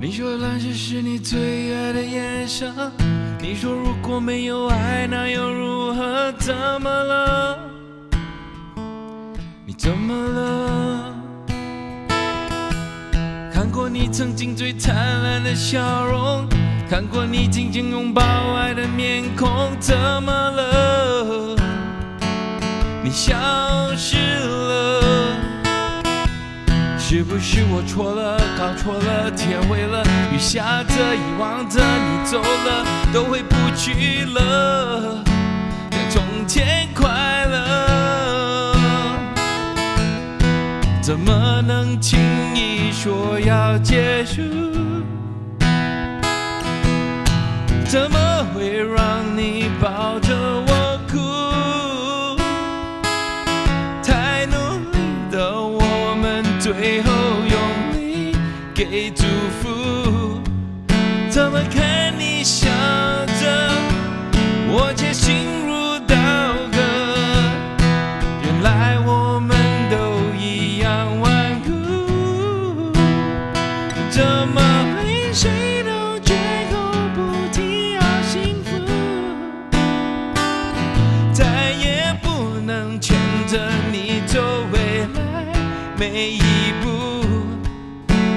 你说蓝色是你最爱的颜色你说如果没有爱那又如何？怎么了？怎么了？看过你曾经最灿烂的笑容，看过你紧紧拥抱爱的面孔，怎么了？你消失了。是不是我错了，搞错了，天灰了，雨下着，遗忘着，你走了，都回不去了，怎么能轻易说要结束？怎么会让你抱着我哭？太努力的我们，最后用力给祝福。怎么看你笑着，我却心每一步。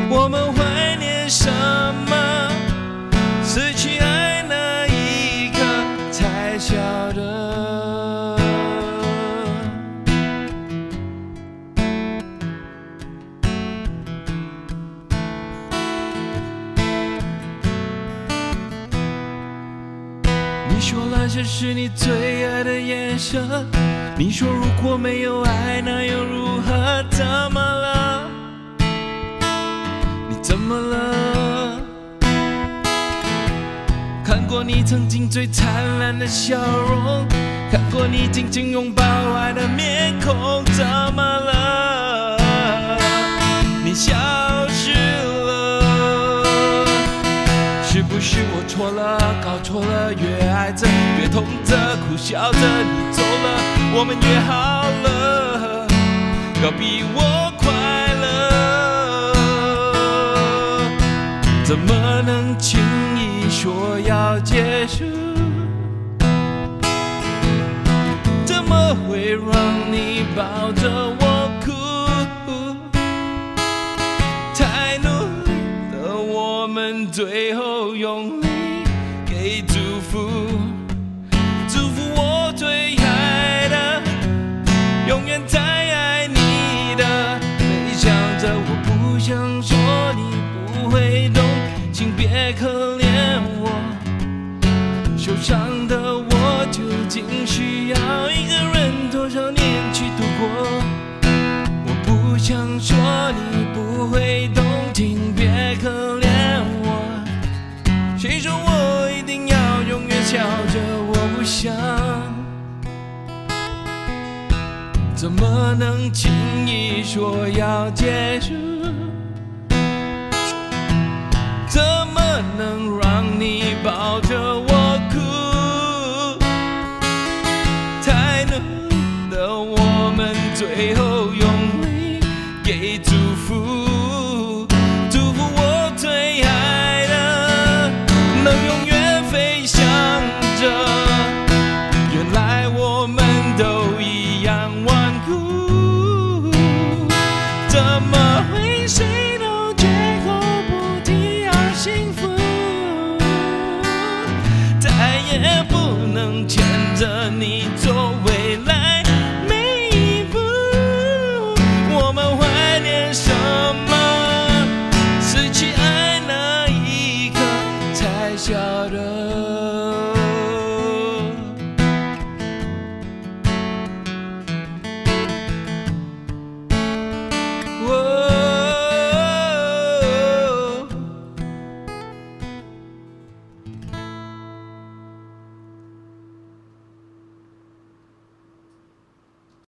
我们怀念什么？失去爱那一刻才晓得。你说蓝色是你最爱的颜色，你说如果没有爱，那怎么了？看过你曾经最灿烂的笑容，看过你紧紧拥抱爱的面孔，怎么了？你消失了。是不是我错了，搞错了？越爱着，越痛着，苦笑着，你走了，我们约好了，要比我说要结束？怎么会让你抱着我哭？太努力的我们，最后用力给祝福，伤的我究竟需要一个人多少年去度过？我不想说你不会懂，请别可怜我。谁说我一定要永远笑着？我不想，怎么能轻易说要结束？怎么能给祝福。